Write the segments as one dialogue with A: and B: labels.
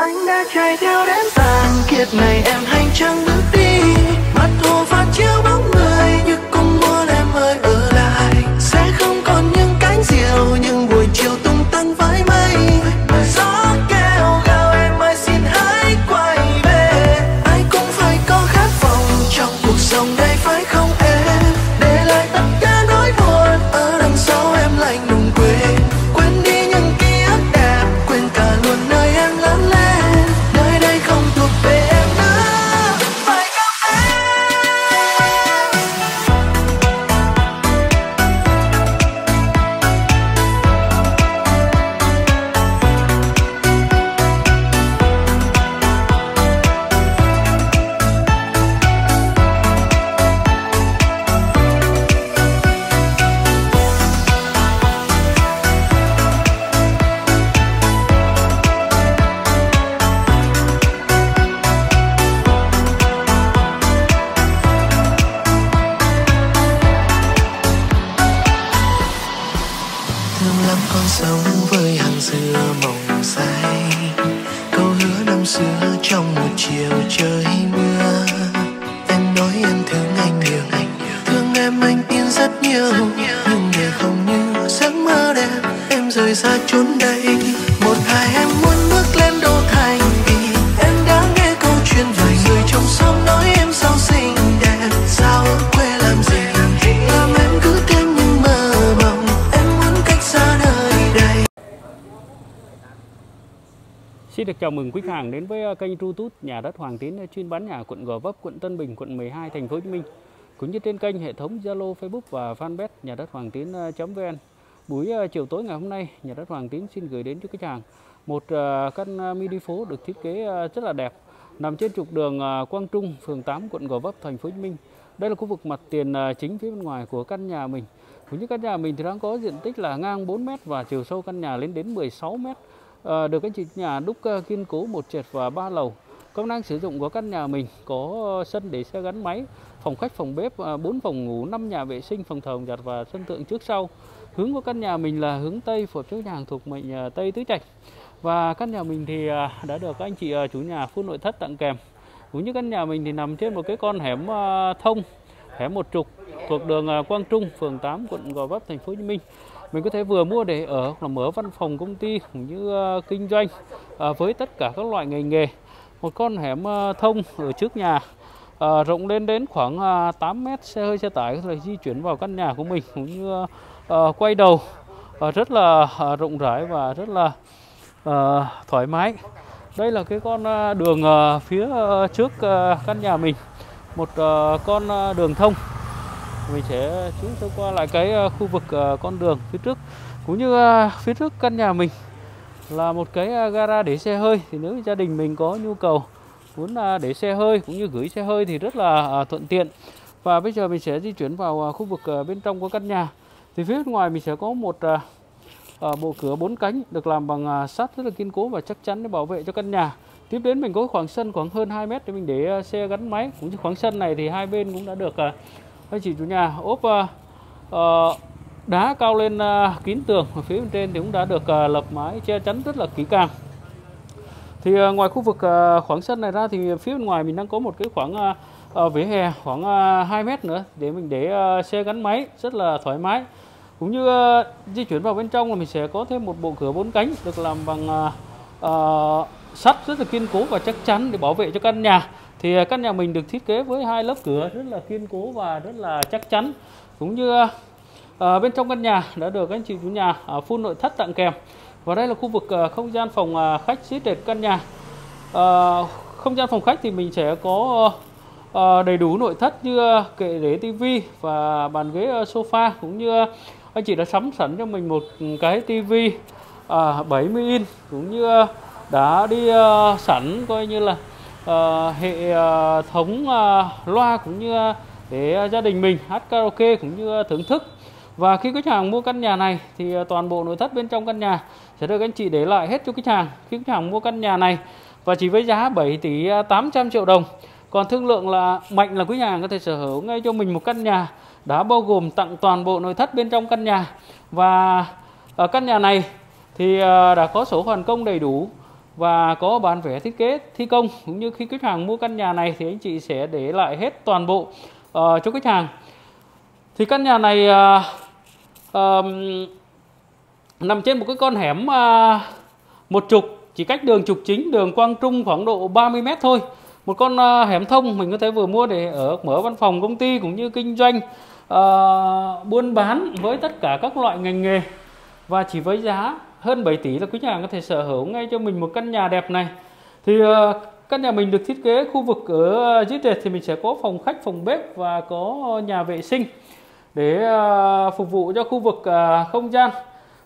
A: anh đã chạy theo đến tàn kiệt này em hành trang bước đi. Mặt hồ phát chiếu bóng người, như cùng muốn em ơi ở lại. Sẽ không còn những cánh diều, những buổi chiều tung tăng với mây. Gió kêu gào, em ơi, xin hãy quay về. Ai cũng phải có khát vọng, trong cuộc sống đây phải không em? Xưa mộng say, câu hứa năm xưa trong một chiều trời mưa. Em nói em thương anh nhiều, thương em anh tin rất nhiều. Nhưng để không như giấc mơ đẹp, em rời xa chốn đây. Một ngày em muốn bước lên
B: Xin được chào mừng quý khách hàng đến với ờ, kênh YouTube Nhà đất Hoàng Tín ờ, chuyên bán nhà quận Gò Vấp, quận Tân Bình, quận 12, thành phố Hồ Chí Minh. Cũng như trên kênh hệ thống Zalo, Facebook và fanpage Nhà đất Hoàng Tín.vn. Ờ, Buổi chiều tối ngày hôm nay, Nhà đất Hoàng Tín xin gửi đến cho khách hàng một căn mini phố được thiết kế rất là đẹp nằm trên trục đường Quang Trung, phường 8, quận Gò Vấp, thành phố Hồ Chí Minh. Đây là khu vực mặt tiền chính phía bên ngoài của căn nhà mình. Cũng như căn nhà mình thì đang có diện tích là ngang 4 m và chiều sâu căn nhà lên đến 16 m. Ờ, được anh chị nhà đúc ờ, kiên cố một trệt và ba lầu. Công năng sử dụng của căn nhà mình có ờ, sân để xe gắn máy phòng khách phòng bếp ờ, bốn phòng ngủ năm nhà vệ sinh phòng thờ giặt và sân thượng trước sau. Hướng của căn nhà mình là hướng tây phù hợp với nhà hàng thuộc mệnh tây tứ trạch. Và căn nhà mình thì đã được các anh chị chủ nhà phun nội thất tặng kèm. Cũng như căn nhà mình thì nằm trên một cái con hẻm thông hẻm một trục thuộc đường Quang Trung phường 8 quận Gò Vấp thành phố Hồ Chí Minh mình có thể vừa mua để ở hoặc là mở văn phòng công ty cũng như uh, kinh doanh uh, với tất cả các loại ngành nghề. Một con hẻm uh, thông ở trước nhà uh, rộng lên đến khoảng uh, 8 mét xe hơi xe tải có thể di chuyển vào căn nhà của mình cũng như ờ, quay đầu. Uh, rất là uh, rộng rãi và rất là uh, thoải mái. Đây là cái con uh, đường uh, phía uh, trước uh, căn nhà mình. Một uh, con uh, đường thông mình sẽ chúng tôi qua lại cái ờ, khu vực ờ, con đường phía trước. Cũng như ờ, phía trước căn nhà mình là một cái gara để xe hơi. Thì nếu gia đình mình có nhu cầu muốn để xe hơi cũng như gửi xe hơi thì rất là thuận tiện. Và bây giờ mình sẽ di chuyển vào khu vực bên trong của căn nhà. Thì phía ngoài mình sẽ có một bộ cửa bốn cánh được làm bằng sắt rất là kiên cố và chắc chắn để bảo vệ cho căn nhà. Tiếp đến mình có khoảng sân khoảng hơn 2 mét để mình để xe gắn máy. Cũng như khoảng sân này thì hai bên cũng đã được ờ, anh chị chủ nhà ốp uh, đá cao lên uh, kín tường ở phía bên trên thì cũng đã được uh, lập mái che chắn rất là kỹ càng. Thì uh, ngoài khu vực uh, khoảng sân này ra thì phía bên ngoài mình đang có một cái khoảng uh, uh, vỉa hè khoảng uh, 2 mét nữa để mình để uh, xe gắn máy rất là thoải mái. Cũng như uh, di chuyển vào bên trong là mình sẽ có thêm một bộ cửa bốn cánh được làm bằng uh, uh, sắt rất là kiên cố và chắc chắn để bảo vệ cho căn nhà. Thì à, căn nhà mình được thiết kế với hai lớp cửa rất là kiên cố và rất là chắc chắn. Cũng như ờ, bên trong căn nhà đã được anh chị chủ nhà uh, full nội thất tặng kèm. Và đây là khu vực ờ, không gian phòng ờ, khách xít trệt căn nhà. Ờ, không gian phòng khách thì mình sẽ có ờ, đầy đủ nội thất như kệ để tivi và bàn ghế sofa. Cũng như anh chị đã sắm sẵn cho mình một ừ, cái tivi uh, 70 inch. Cũng như đã đi uh, sẵn coi như là uh, hệ uh, thống uh, loa cũng như uh, để gia đình mình hát karaoke cũng như uh, thưởng thức. Và khi khách hàng mua căn nhà này thì toàn bộ nội thất bên trong căn nhà sẽ được anh chị để lại hết cho khách hàng. Khi khách hàng mua căn nhà này và chỉ với giá 7 tỷ 800 triệu đồng còn thương lượng là mạnh là quý nhà hàng có thể sở hữu ngay cho mình một căn nhà đã bao gồm tặng toàn bộ nội thất bên trong căn nhà. Và ở căn nhà này thì đã có sổ hoàn công đầy đủ và có bản vẽ thiết kế thi công cũng như khi khách hàng mua căn nhà này thì anh chị sẽ để lại hết toàn bộ uh, cho khách hàng. Thì căn nhà này uh, um, nằm trên một cái con hẻm uh, một trục chỉ cách đường trục chính đường Quang Trung khoảng độ 30 mét thôi. Một con uh, hẻm thông mình có thể vừa mua để ở mở văn phòng công ty cũng như kinh doanh uh, buôn bán với tất cả các loại ngành nghề. Và chỉ với giá hơn 7 tỷ là quý nhà có thể sở hữu ngay cho mình một căn nhà đẹp này. Thì uh, căn nhà mình được thiết kế khu vực ở dưới trệt thì mình sẽ có phòng khách phòng bếp và có nhà vệ sinh để uh, phục vụ cho khu vực uh, không gian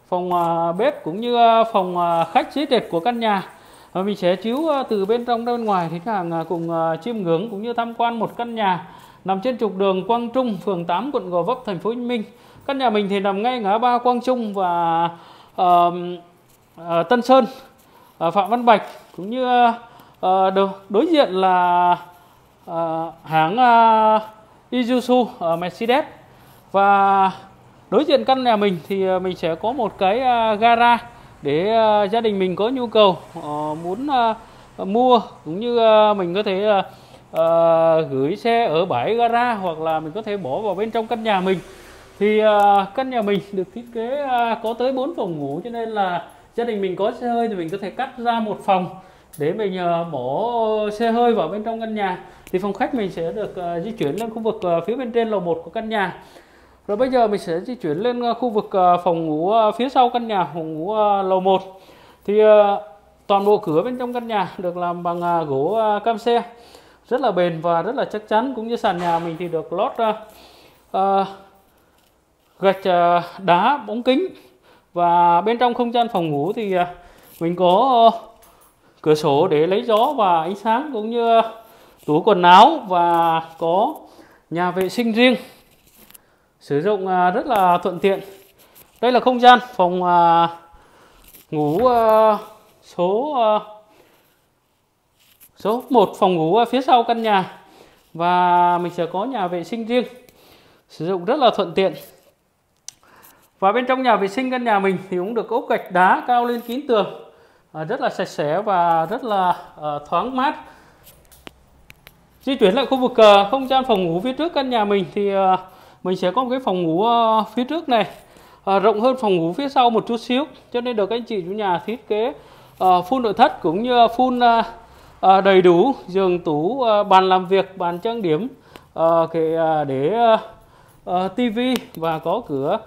B: phòng uh, bếp cũng như uh, phòng uh, khách dưới trệt của căn nhà. Và mình sẽ chiếu uh, từ bên trong ra bên ngoài thì khách hàng uh, cùng uh, chiêm ngưỡng cũng như tham quan một căn nhà nằm trên trục đường Quang Trung phường 8 quận Gò Vấp thành phố Hồ Chí Minh. Căn nhà mình thì nằm ngay ngã ba Quang Trung và uh, Tân Sơn uh, Phạm Văn Bạch cũng như ờ, uh, đối, đối diện là uh, hãng uh, Isuzu uh, Mercedes. Và đối diện căn nhà mình thì mình sẽ có một cái uh, gara để uh, gia đình mình có nhu cầu uh, muốn uh, mua cũng như uh, mình có thể uh, uh, gửi xe ở bãi gara hoặc là mình có thể bỏ vào bên trong căn nhà mình thì uh, căn nhà mình được thiết kế uh, có tới 4 phòng ngủ cho nên là gia đình mình có xe hơi thì mình có thể cắt ra một phòng để mình uh, bỏ xe hơi vào bên trong căn nhà. Thì phòng khách mình sẽ được uh, di chuyển lên khu vực uh, phía bên trên lầu 1 của căn nhà. Rồi bây giờ mình sẽ di chuyển lên uh, khu vực uh, phòng ngủ uh, phía sau căn nhà phòng ngủ uh, lầu 1 thì uh, toàn bộ cửa bên trong căn nhà được làm bằng uh, gỗ uh, cam xe. Rất là bền và rất là chắc chắn. Cũng như sàn nhà mình thì được lót uh, uh, gạch ờ, đá, bóng kính. Và bên trong không gian phòng ngủ thì ờ, mình có ờ, cửa sổ để lấy gió và ánh sáng cũng như tủ quần áo và có nhà vệ sinh riêng. Sử dụng rất là thuận tiện. Đây là không gian phòng ngủ số số 1 phòng ngủ phía sau căn nhà. Và mình sẽ có nhà vệ sinh riêng. Sử dụng rất là thuận tiện và bên trong nhà vệ sinh căn nhà mình thì cũng được ốp gạch đá cao lên kín tường. À, rất là sạch sẽ và rất là à, thoáng mát. Di chuyển lại khu vực à, không gian phòng ngủ phía trước căn nhà mình thì à, mình sẽ có một cái phòng ngủ à, phía trước này. À, rộng hơn phòng ngủ phía sau một chút xíu cho nên được anh chị chủ nhà thiết kế à, full nội thất cũng như full à, à, đầy đủ giường tủ à, bàn làm việc bàn trang điểm à, cái, à, để à, à, tivi và có cửa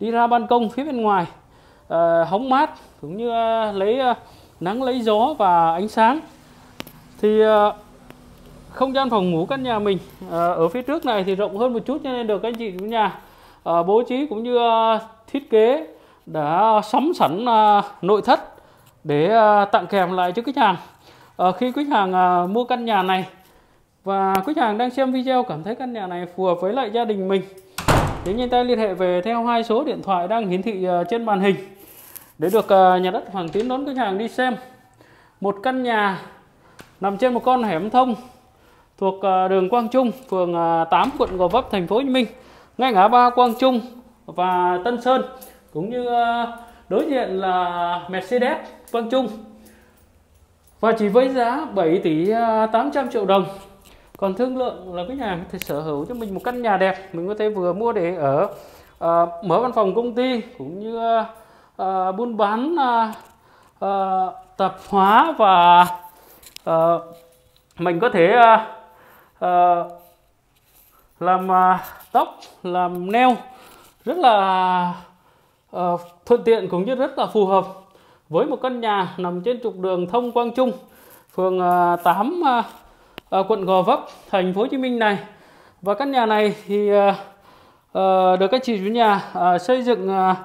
B: đi ra ban công phía bên ngoài à, hóng mát cũng như à, lấy à, nắng lấy gió và ánh sáng. Thì à, không gian phòng ngủ căn nhà mình à, ở phía trước này thì rộng hơn một chút cho nên được anh chị chủ nhà à, bố trí cũng như à, thiết kế đã sắm sẵn à, nội thất để à, tặng kèm lại cho khách hàng. À, khi khách hàng à, mua căn nhà này và khách hàng đang xem video cảm thấy căn nhà này phù hợp với lại gia đình mình đến nhanh tay liên hệ về theo hai số điện thoại đang hiển thị ờ, trên màn hình. Để được ờ, nhà đất Hoàng tiến đón khách hàng đi xem. Một căn nhà nằm trên một con hẻm thông thuộc ờ, đường Quang Trung, phường 8, quận Gò Vấp, thành phố Hồ Chí Minh, ngay ngã ba Quang Trung và Tân Sơn, cũng như đối diện là Mercedes Quang Trung. Và chỉ với giá 7 tỷ 800 triệu đồng còn thương lượng là cái nhà có thể sở hữu cho mình một căn nhà đẹp. Mình có thể vừa mua để ở uh, mở văn phòng công ty cũng như uh, buôn bán uh, uh, tạp hóa và uh, mình có thể uh, uh, làm uh, tóc làm nail rất là uh, thuận tiện cũng như rất là phù hợp với một căn nhà nằm trên trục đường thông Quang Trung phường uh, 8 uh, à, quận Gò Vấp, thành phố Hồ Chí Minh này. Và căn nhà này thì à, à, được các chị chủ nhà à, xây dựng à,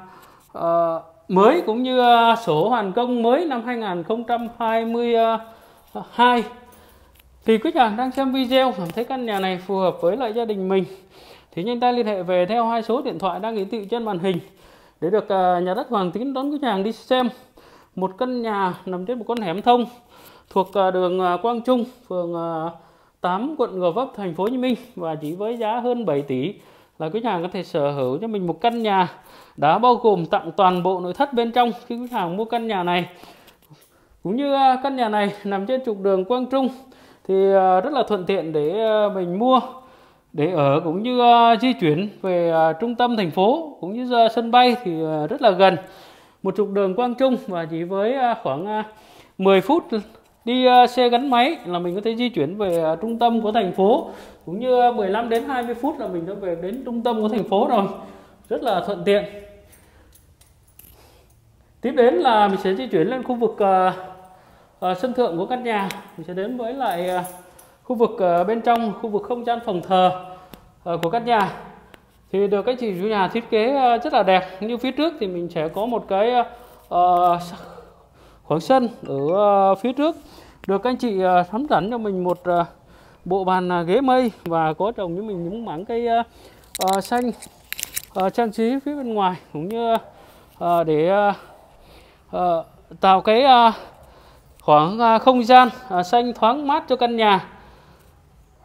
B: à, mới cũng như à, sổ hoàn công mới năm 2022. Thì quý nhà đang xem video cảm thấy căn nhà này phù hợp với lại gia đình mình thì nhanh tay liên hệ về theo hai số điện thoại đang hiển thị trên màn hình để được uh, nhà đất Hoàng Tín đón quý nhà đi xem một căn nhà nằm trên một con hẻm thông thuộc à, đường à, Quang Trung, phường à, 8 quận Gò Vấp, thành phố Hồ Chí Minh và chỉ với giá hơn 7 tỷ là quý hàng có thể sở hữu cho mình một căn nhà. Đã bao gồm tặng toàn bộ nội thất bên trong khi quý hàng mua căn nhà này. Cũng như căn nhà này nằm trên trục đường Quang Trung thì rất là thuận tiện để mình mua để ở cũng như di chuyển về trung tâm thành phố cũng như sân bay thì rất là gần. Một trục đường Quang Trung và chỉ với khoảng 10 phút đi ờ, xe gắn máy là mình có thể di chuyển về ờ, trung tâm của thành phố. Cũng như ờ, 15 đến 20 phút là mình đã về đến trung tâm của thành phố rồi. Rất là thuận tiện. Tiếp đến là mình sẽ di chuyển lên khu vực uh, sân thượng của căn nhà. Mình sẽ đến với lại uh, khu vực uh, bên trong khu vực không gian phòng thờ uh, của căn nhà. Thì được các chị chủ nhà thiết kế uh, rất là đẹp. Như phía trước thì mình sẽ có một cái uh, khoảng sân ở ờ, phía trước. Được các anh chị ờ, thấm dẫn cho mình một ờ, bộ bàn ghế mây và có trồng với mình những mảng cây uh, xanh uh, trang trí phía bên ngoài cũng như uh, để uh, uh, tạo cái uh, khoảng không gian xanh thoáng mát cho căn nhà.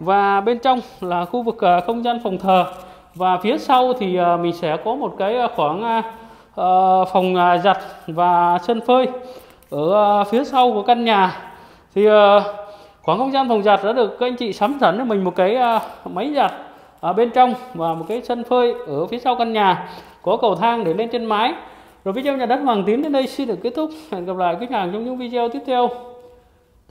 B: Và bên trong là khu vực không gian phòng thờ. Và phía sau thì mình sẽ có một cái khoảng phòng giặt và sân phơi ở à, phía sau của căn nhà thì à, khoảng không gian phòng giặt đã được các anh chị sắm sẵn cho mình một cái à, máy giặt ở bên trong và một cái sân phơi ở phía sau căn nhà có cầu thang để lên trên mái rồi video nhà đất Hoàng Tín đến đây xin được kết thúc. Hẹn gặp lại quý khách hàng trong những video tiếp theo.